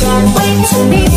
Can't wait to meet you.